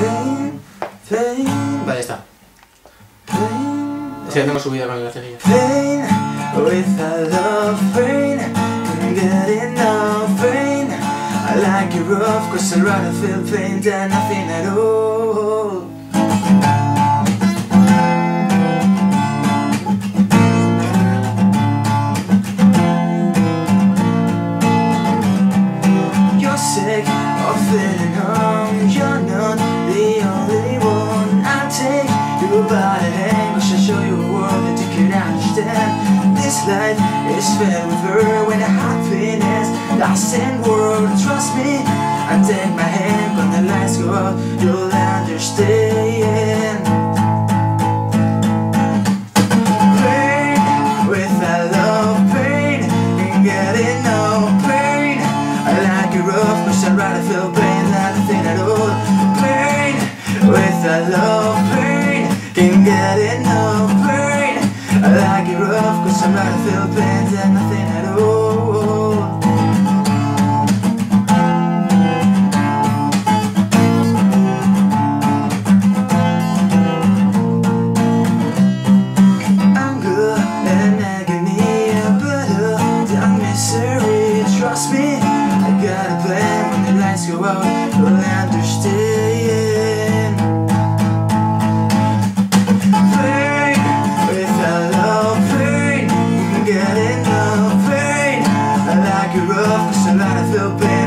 Pain, pain, Vale, ya está. Si hacemos subida con la cerilla. pain, without love, pain, can't get enough pain. I like it rough, cause I'd rather feel pain than nothing at all. You're sick of feeling numb. You're life is filled with her when the happiness doesn't work. Trust me, I take my hand when the lights go out. You'll understand. Pain, without love, pain, ain't getting no pain. I like it rough, I'd rather feel pain than nothing at all. Pain, without love, rather feel than nothing at all. make it rough, cause a I feel bad.